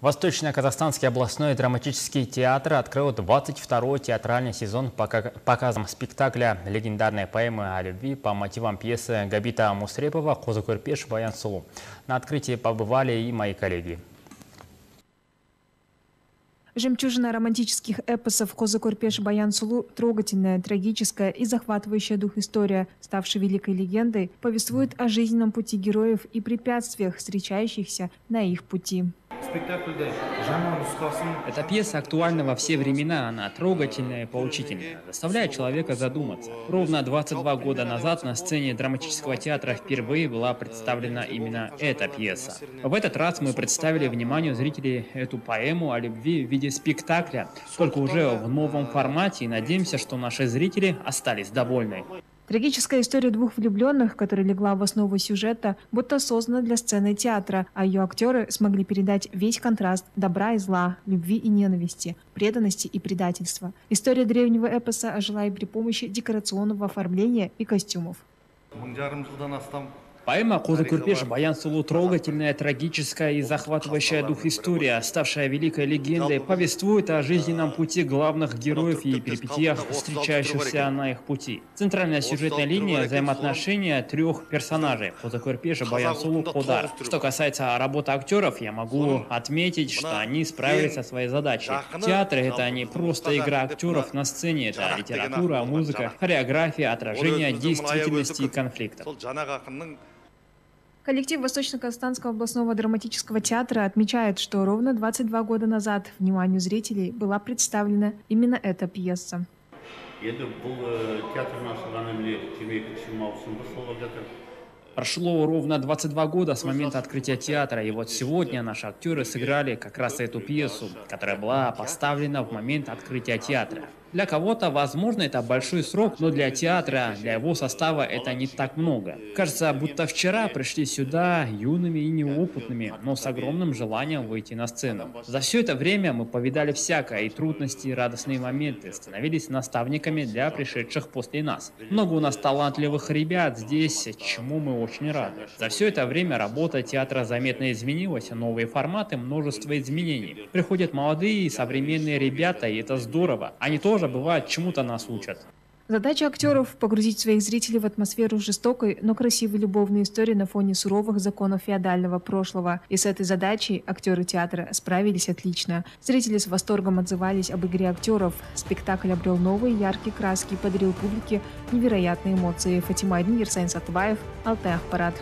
Восточно-Казахстанский областной драматический театр открыл 22-й театральный сезон показом спектакля легендарной поэмы о любви по мотивам пьесы Габита Мусрепова «Козыкурпеш Баян Сулу». На открытии побывали и мои коллеги. Жемчужина романтических эпосов Коза Курпеш Баян Сулу трогательная, трагическая и захватывающая дух история, ставшая великой легендой, повествует о жизненном пути героев и препятствиях, встречающихся на их пути. Эта пьеса актуальна во все времена, она трогательная и поучительная, заставляет человека задуматься. Ровно 22 года назад на сцене драматического театра впервые была представлена именно эта пьеса. В этот раз мы представили вниманию зрителей эту поэму о любви в виде спектакля, только уже в новом формате и надеемся, что наши зрители остались довольны. Трагическая история двух влюбленных, которая легла в основу сюжета, будто создана для сцены театра, а ее актеры смогли передать весь контраст добра и зла, любви и ненависти, преданности и предательства. История древнего эпоса ожила и при помощи декорационного оформления и костюмов. Поэма «Козы Курпеш» Баян Сулу трогательная, трагическая и захватывающая дух история, ставшая великой легендой, повествует о жизненном пути главных героев и перипетиях, встречающихся на их пути. Центральная сюжетная линия – взаимоотношения трех персонажей – Козы Курпеш, Баян Сулу, Кодар. Что касается работы актеров, я могу отметить, что они справились со своей задачей. Театр – это не просто игра актеров на сцене, это литература, музыка, хореография, отражение действительности и конфликтов. Коллектив Восточно-Казахстанского областного драматического театра отмечает, что ровно 22 года назад вниманию зрителей была представлена именно эта пьеса. Прошло ровно 22 года с момента открытия театра, и вот сегодня наши актеры сыграли как раз эту пьесу, которая была поставлена в момент открытия театра. Для кого-то, возможно, это большой срок, но для театра, для его состава это не так много. Кажется, будто вчера пришли сюда юными и неопытными, но с огромным желанием выйти на сцену. За все это время мы повидали всякое, и трудности, и радостные моменты, становились наставниками для пришедших после нас. Много у нас талантливых ребят здесь, чему мы очень рады. За все это время работа театра заметно изменилась, новые форматы, множество изменений. Приходят молодые и современные ребята, и это здорово. Они тоже тоже бывает чему-то нас учат. Задача актеров – погрузить своих зрителей в атмосферу жестокой, но красивой любовной истории на фоне суровых законов феодального прошлого. И с этой задачей актеры театра справились отлично. Зрители с восторгом отзывались об игре актеров. Спектакль обрел новые яркие краски и подарил публике невероятные эмоции. Фатима Ерсайн Сатыбаев, Алтай Ахпарат.